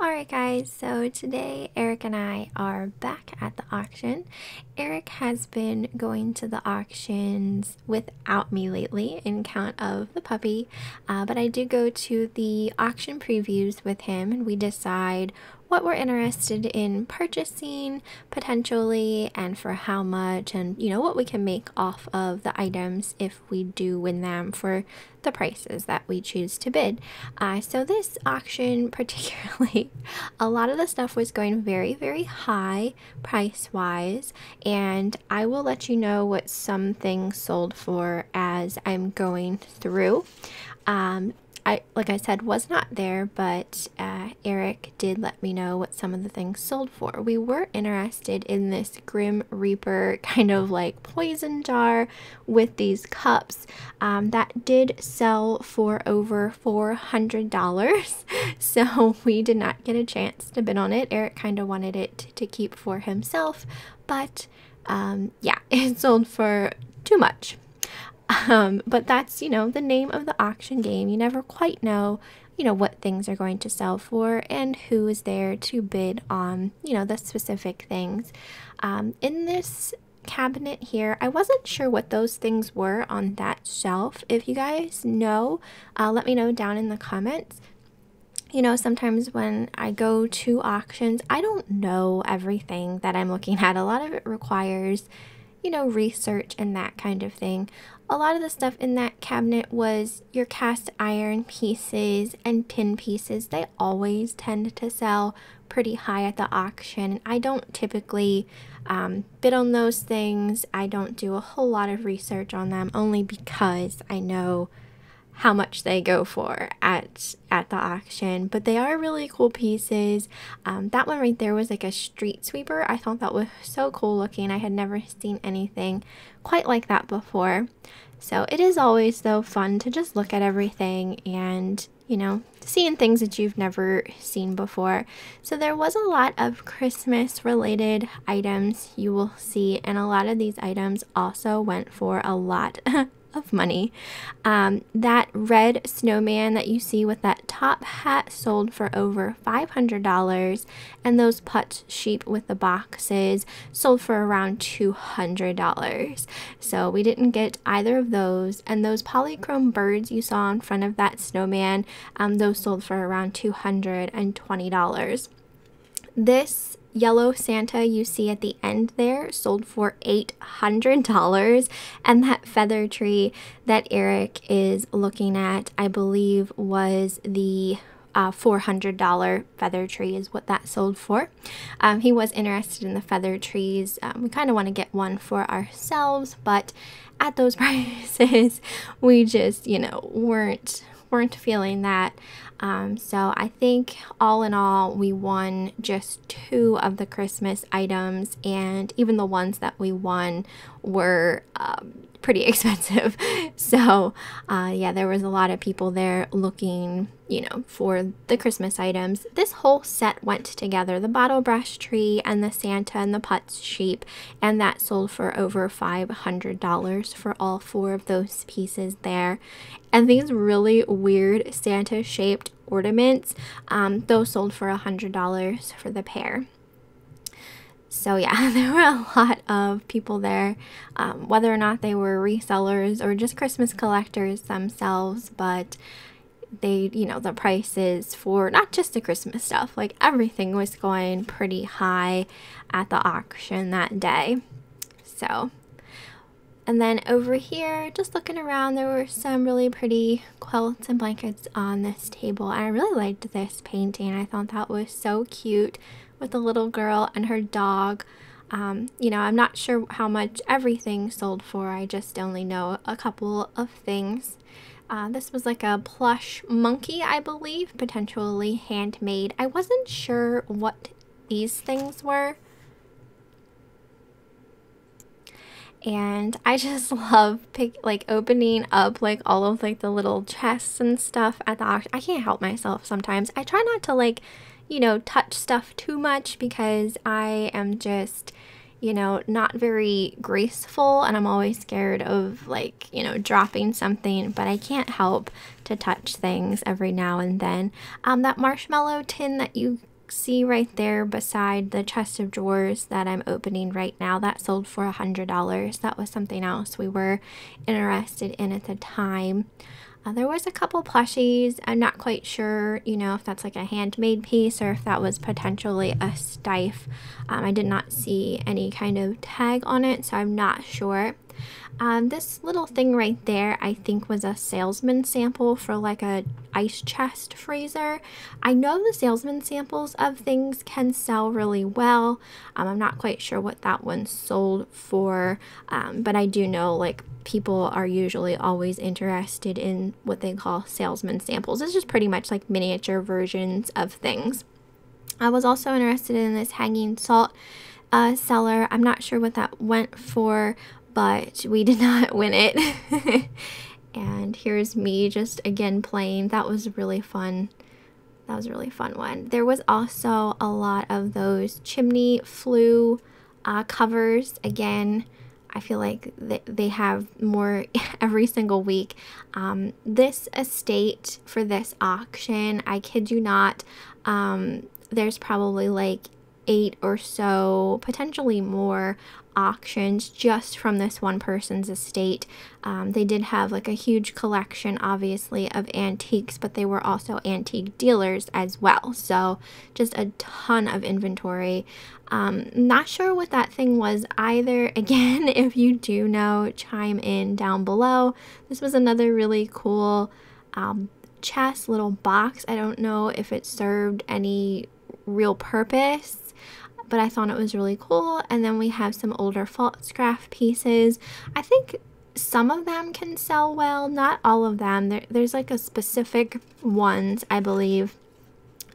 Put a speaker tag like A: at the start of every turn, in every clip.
A: Alright guys, so today Eric and I are back at the auction. Eric has been going to the auctions without me lately in count of the puppy, uh, but I do go to the auction previews with him and we decide what we're interested in purchasing potentially and for how much and you know what we can make off of the items if we do win them for the prices that we choose to bid. Uh, so this auction particularly, a lot of the stuff was going very, very high price-wise, and I will let you know what some things sold for as I'm going through. Um, I, like I said, was not there, but uh, Eric did let me know what some of the things sold for. We were interested in this Grim Reaper kind of like poison jar with these cups. Um, that did sell for over $400, so we did not get a chance to bid on it. Eric kind of wanted it to keep for himself, but um, yeah, it sold for too much. Um, but that's, you know, the name of the auction game. You never quite know, you know, what things are going to sell for and who is there to bid on, you know, the specific things. Um, in this cabinet here, I wasn't sure what those things were on that shelf. If you guys know, uh, let me know down in the comments you know, sometimes when I go to auctions, I don't know everything that I'm looking at. A lot of it requires, you know, research and that kind of thing a lot of the stuff in that cabinet was your cast iron pieces and tin pieces. They always tend to sell pretty high at the auction. I don't typically um, bid on those things. I don't do a whole lot of research on them only because I know how much they go for at at the auction but they are really cool pieces. Um, that one right there was like a street sweeper. I thought that was so cool looking. I had never seen anything quite like that before. So it is always though fun to just look at everything and you know seeing things that you've never seen before. So there was a lot of Christmas related items you will see and a lot of these items also went for a lot of money. Um, that red snowman that you see with that top hat sold for over $500 and those Putz sheep with the boxes sold for around $200. So we didn't get either of those and those polychrome birds you saw in front of that snowman, um, those sold for around $220. This yellow Santa you see at the end there sold for $800 and that feather tree that Eric is looking at I believe was the uh, $400 feather tree is what that sold for. Um, he was interested in the feather trees. Um, we kind of want to get one for ourselves, but at those prices, we just, you know, weren't weren't feeling that. Um, so I think all in all, we won just two of the Christmas items, and even the ones that we won were um, pretty expensive. so, uh, yeah, there was a lot of people there looking, you know, for the Christmas items. This whole set went together the bottle brush tree and the Santa and the Putz sheep, and that sold for over $500 for all four of those pieces there. And these really weird Santa shaped ornaments, um, those sold for $100 for the pair. So yeah, there were a lot of people there, um, whether or not they were resellers or just Christmas collectors themselves, but they, you know, the prices for not just the Christmas stuff, like everything was going pretty high at the auction that day. So, and then over here, just looking around, there were some really pretty quilts and blankets on this table. I really liked this painting. I thought that was so cute with the little girl and her dog. Um, you know, I'm not sure how much everything sold for. I just only know a couple of things. Uh, this was like a plush monkey, I believe, potentially handmade. I wasn't sure what these things were. And I just love pick like opening up like all of like the little chests and stuff at the auction. I can't help myself sometimes. I try not to like you know, touch stuff too much because I am just, you know, not very graceful and I'm always scared of like, you know, dropping something, but I can't help to touch things every now and then. Um, that marshmallow tin that you see right there beside the chest of drawers that I'm opening right now, that sold for a $100. That was something else we were interested in at the time. Uh, there was a couple plushies. I'm not quite sure, you know, if that's like a handmade piece or if that was potentially a Steiff. Um, I did not see any kind of tag on it, so I'm not sure. Um, this little thing right there, I think was a salesman sample for like a ice chest freezer. I know the salesman samples of things can sell really well. Um, I'm not quite sure what that one sold for, um, but I do know like people are usually always interested in what they call salesman samples. It's just pretty much like miniature versions of things. I was also interested in this hanging salt uh, cellar. I'm not sure what that went for, but we did not win it. and here's me just again playing. That was really fun. That was a really fun one. There was also a lot of those chimney flue uh, covers. Again, I feel like they have more every single week. Um, this estate for this auction, I kid you not, um, there's probably like eight or so, potentially more auctions just from this one person's estate. Um, they did have like a huge collection, obviously, of antiques, but they were also antique dealers as well. So just a ton of inventory. Um, not sure what that thing was either. Again, if you do know, chime in down below. This was another really cool um, chest, little box. I don't know if it served any real purpose but I thought it was really cool. And then we have some older Pfaltzgraff pieces. I think some of them can sell well, not all of them. There, there's like a specific ones, I believe,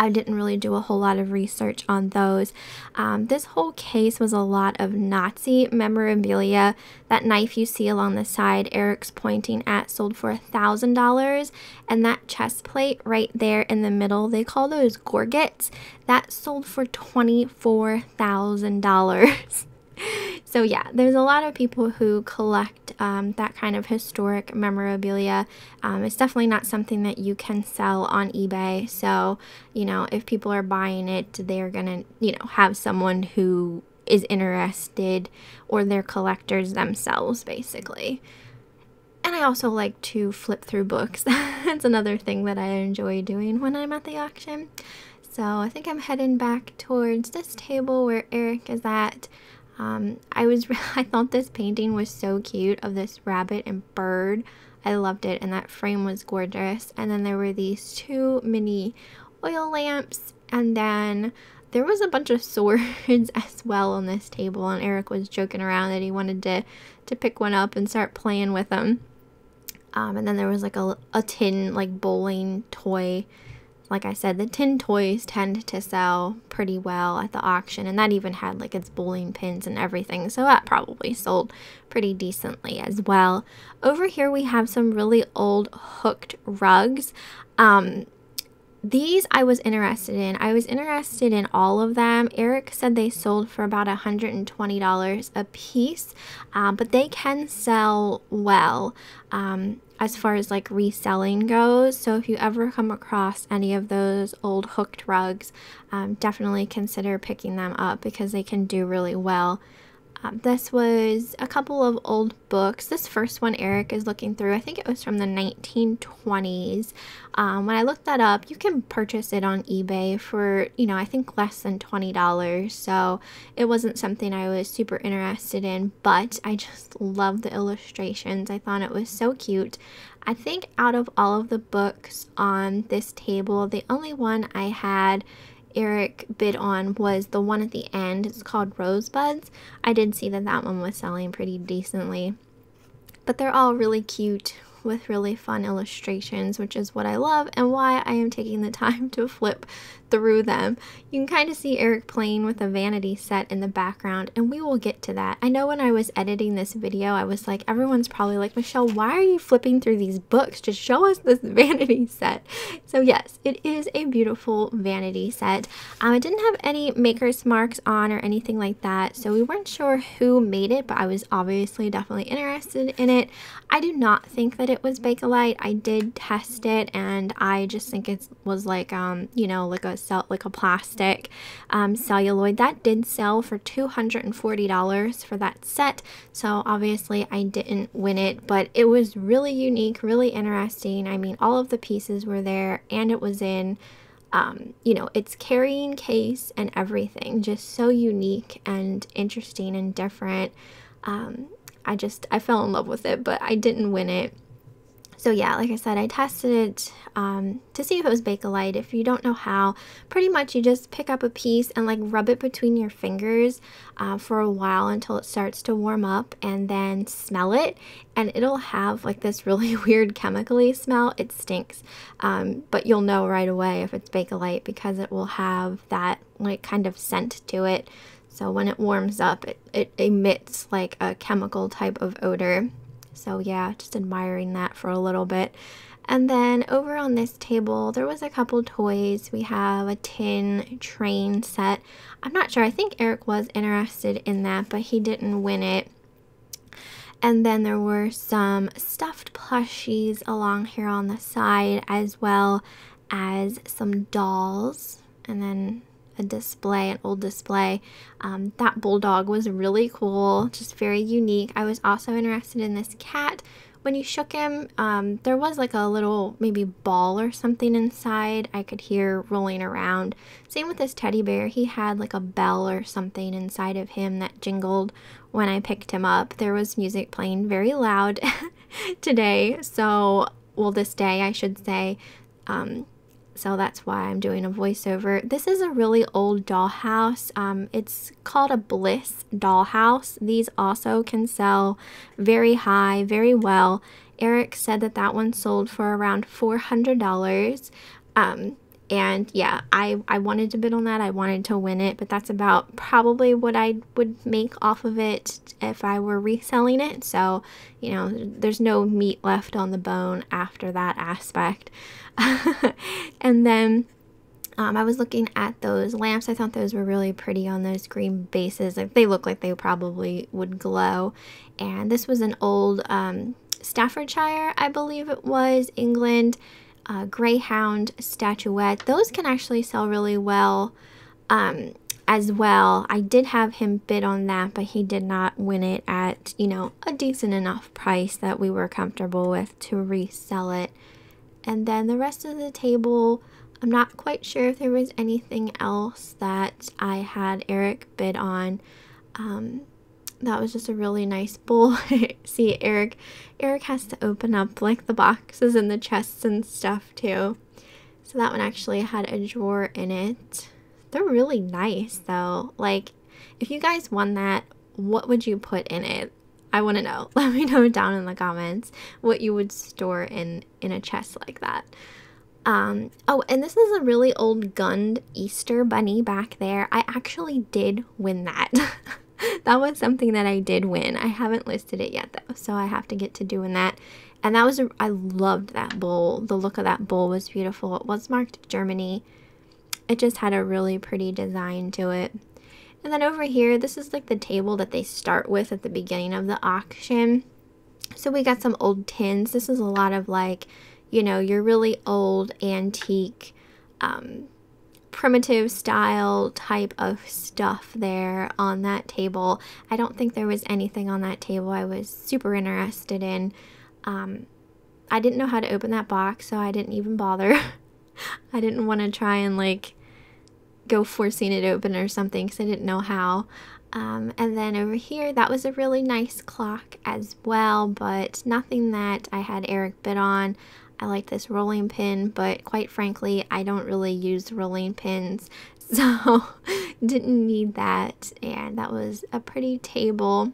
A: I didn't really do a whole lot of research on those. Um, this whole case was a lot of Nazi memorabilia. That knife you see along the side, Eric's pointing at, sold for a $1,000. And that chest plate right there in the middle, they call those gorgets, that sold for $24,000. so yeah, there's a lot of people who collect um, that kind of historic memorabilia. Um, it's definitely not something that you can sell on eBay. So, you know, if people are buying it, they're gonna, you know, have someone who is interested or they're collectors themselves, basically. And I also like to flip through books. That's another thing that I enjoy doing when I'm at the auction. So I think I'm heading back towards this table where Eric is at. Um, I was I thought this painting was so cute of this rabbit and bird. I loved it and that frame was gorgeous. And then there were these two mini oil lamps and then there was a bunch of swords as well on this table and Eric was joking around that he wanted to to pick one up and start playing with them. Um, and then there was like a, a tin like bowling toy like I said, the tin toys tend to sell pretty well at the auction, and that even had like its bowling pins and everything, so that probably sold pretty decently as well. Over here, we have some really old hooked rugs. Um, these I was interested in. I was interested in all of them. Eric said they sold for about $120 a piece, um, but they can sell well. Um, as far as like reselling goes. So if you ever come across any of those old hooked rugs, um, definitely consider picking them up because they can do really well. Um, this was a couple of old books. This first one Eric is looking through, I think it was from the 1920s. Um, when I looked that up, you can purchase it on eBay for, you know, I think less than $20. So it wasn't something I was super interested in, but I just love the illustrations. I thought it was so cute. I think out of all of the books on this table, the only one I had Eric bid on was the one at the end. It's called Rosebuds. I did see that that one was selling pretty decently. But they're all really cute with really fun illustrations, which is what I love and why I am taking the time to flip through them. You can kind of see Eric playing with a vanity set in the background, and we will get to that. I know when I was editing this video, I was like, everyone's probably like, Michelle, why are you flipping through these books? Just show us this vanity set. So yes, it is a beautiful vanity set. Um, it didn't have any maker's marks on or anything like that, so we weren't sure who made it, but I was obviously definitely interested in it. I do not think that it was Bakelite. I did test it, and I just think it was like, um, you know, like a cell like a plastic um, celluloid that did sell for $240 for that set so obviously I didn't win it but it was really unique really interesting I mean all of the pieces were there and it was in um, you know, its carrying case and everything, just so unique and interesting and different. Um, I just, I fell in love with it, but I didn't win it. So yeah, like I said, I tested it um, to see if it was Bakelite. If you don't know how, pretty much you just pick up a piece and like rub it between your fingers uh, for a while until it starts to warm up and then smell it and it'll have like this really weird chemically smell. It stinks, um, but you'll know right away if it's Bakelite because it will have that like kind of scent to it. So when it warms up, it, it emits like a chemical type of odor. So yeah, just admiring that for a little bit. And then over on this table, there was a couple toys. We have a tin train set. I'm not sure. I think Eric was interested in that, but he didn't win it. And then there were some stuffed plushies along here on the side, as well as some dolls. And then a display, an old display. Um, that bulldog was really cool, just very unique. I was also interested in this cat. When you shook him, um, there was like a little maybe ball or something inside I could hear rolling around. Same with this teddy bear. He had like a bell or something inside of him that jingled when I picked him up. There was music playing very loud today. So, well, this day, I should say. Um, so that's why I'm doing a voiceover. This is a really old dollhouse. Um, it's called a Bliss dollhouse. These also can sell very high, very well. Eric said that that one sold for around $400. Um, and yeah, I, I wanted to bid on that. I wanted to win it, but that's about probably what I would make off of it if I were reselling it. So, you know, there's no meat left on the bone after that aspect. and then um, I was looking at those lamps. I thought those were really pretty on those green bases. Like, they look like they probably would glow. And this was an old um, Staffordshire, I believe it was, England uh, Greyhound statuette. Those can actually sell really well um, as well. I did have him bid on that, but he did not win it at, you know, a decent enough price that we were comfortable with to resell it. And then the rest of the table, I'm not quite sure if there was anything else that I had Eric bid on. Um, that was just a really nice bowl. See, Eric, Eric has to open up like the boxes and the chests and stuff too. So that one actually had a drawer in it. They're really nice though. Like, if you guys won that, what would you put in it? I want to know. Let me know down in the comments what you would store in in a chest like that. Um, oh, and this is a really old Gund Easter bunny back there. I actually did win that. that was something that I did win. I haven't listed it yet though, so I have to get to doing that. And that was a, I loved that bowl. The look of that bowl was beautiful. It was marked Germany. It just had a really pretty design to it. And then over here, this is like the table that they start with at the beginning of the auction. So we got some old tins. This is a lot of like, you know, your really old antique, um, primitive style type of stuff there on that table. I don't think there was anything on that table I was super interested in. Um, I didn't know how to open that box, so I didn't even bother. I didn't want to try and like go forcing it open or something because I didn't know how. Um, and then over here, that was a really nice clock as well, but nothing that I had Eric bid on. I like this rolling pin, but quite frankly, I don't really use rolling pins, so didn't need that. And that was a pretty table.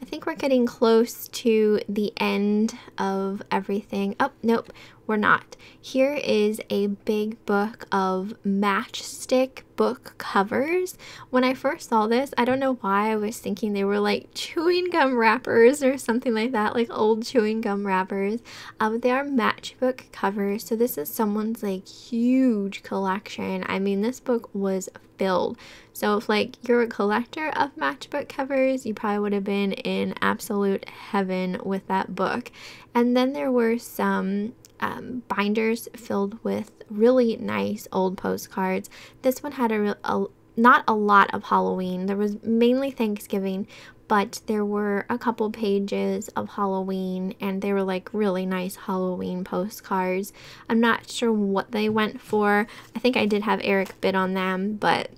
A: I think we're getting close to the end of everything. Oh, nope, we're not. Here is a big book of matchstick book covers. When I first saw this, I don't know why I was thinking they were like chewing gum wrappers or something like that, like old chewing gum wrappers. Um, they are matchbook covers, so this is someone's like huge collection. I mean, this book was filled. So if like you're a collector of matchbook covers, you probably would have been in absolute heaven with that book. And then there were some um, binders filled with really nice old postcards. This one had a, a not a lot of Halloween. There was mainly Thanksgiving, but there were a couple pages of Halloween and they were like really nice Halloween postcards. I'm not sure what they went for. I think I did have Eric bid on them, but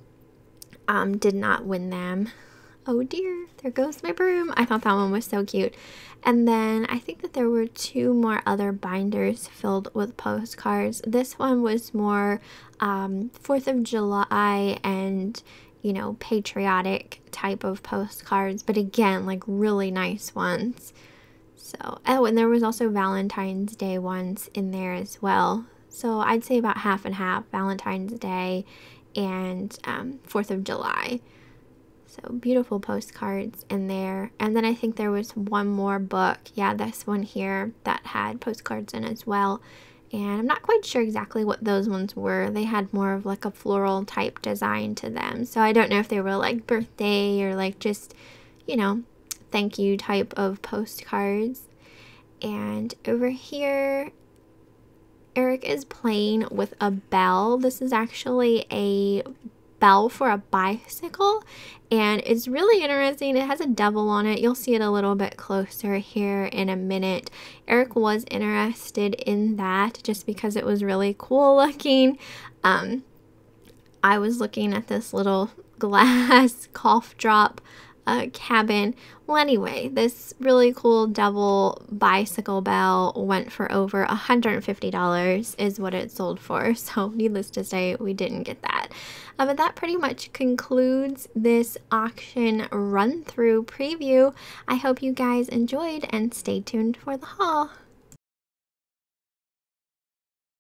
A: um, did not win them. Oh dear, there goes my broom. I thought that one was so cute. And then I think that there were two more other binders filled with postcards. This one was more um, 4th of July and you know, patriotic type of postcards, but again, like really nice ones. So, oh, and there was also Valentine's Day ones in there as well. So I'd say about half and half Valentine's Day and um, 4th of July. So beautiful postcards in there. And then I think there was one more book. Yeah, this one here that had postcards in as well and I'm not quite sure exactly what those ones were. They had more of like a floral type design to them. So I don't know if they were like birthday or like just, you know, thank you type of postcards. And over here, Eric is playing with a bell. This is actually a bell for a bicycle and it's really interesting. It has a devil on it. You'll see it a little bit closer here in a minute. Eric was interested in that just because it was really cool looking. Um, I was looking at this little glass cough drop uh, cabin. Well, anyway, this really cool double bicycle bell went for over $150 is what it sold for. So needless to say, we didn't get that. Uh, but that pretty much concludes this auction run through preview. I hope you guys enjoyed and stay tuned for the haul.